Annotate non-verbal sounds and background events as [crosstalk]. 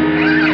Música [laughs]